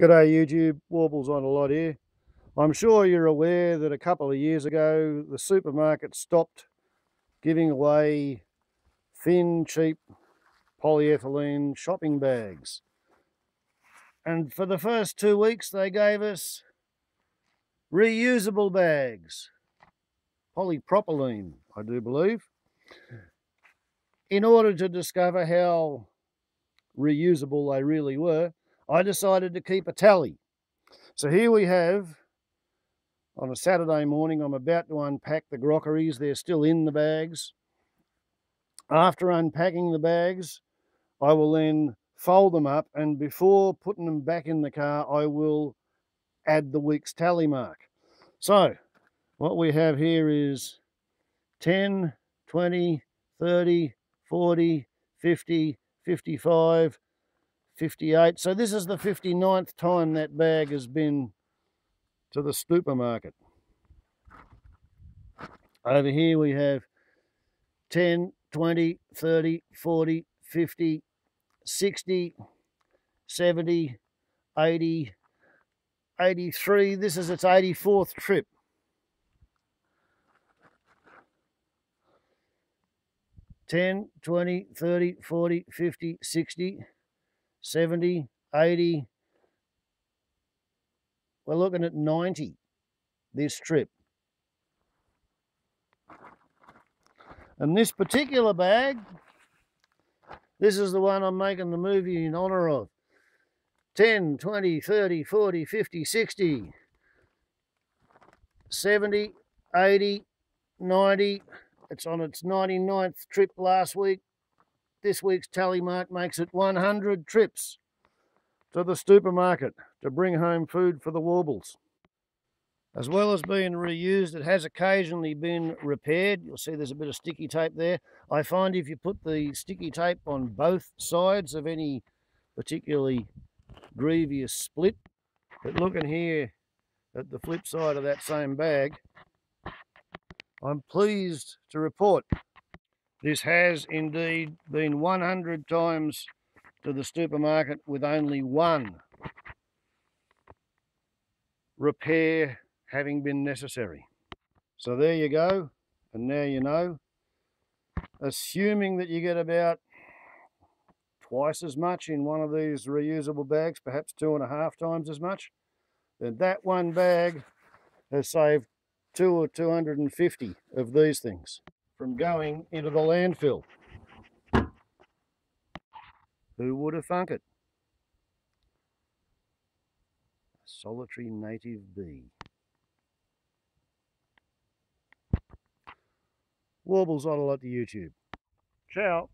G'day YouTube, Warbles on a lot here. I'm sure you're aware that a couple of years ago the supermarket stopped giving away thin, cheap polyethylene shopping bags. And for the first two weeks they gave us reusable bags, polypropylene I do believe, in order to discover how reusable they really were I decided to keep a tally. So here we have, on a Saturday morning, I'm about to unpack the grockeries. They're still in the bags. After unpacking the bags, I will then fold them up and before putting them back in the car, I will add the week's tally mark. So what we have here is 10, 20, 30, 40, 50, 55, 58. So this is the 59th time that bag has been to the supermarket. Over here we have 10, 20, 30, 40, 50, 60, 70, 80, 83. This is its 84th trip. Ten, twenty, thirty, forty, fifty, sixty, 70, 80. We're looking at 90 this trip. And this particular bag, this is the one I'm making the movie in honor of. 10, 20, 30, 40, 50, 60, 70, 80, 90. It's on its 99th trip last week. This week's tally mark makes it 100 trips to the supermarket to bring home food for the warbles. As well as being reused, it has occasionally been repaired. You'll see there's a bit of sticky tape there. I find if you put the sticky tape on both sides of any particularly grievous split, but looking here at the flip side of that same bag, I'm pleased to report this has indeed been 100 times to the supermarket with only one repair having been necessary. So there you go, and now you know. Assuming that you get about twice as much in one of these reusable bags, perhaps two and a half times as much, then that one bag has saved two or 250 of these things from going into the landfill. Who would have thunk it? A solitary native bee. Warbles on a lot to YouTube. Ciao.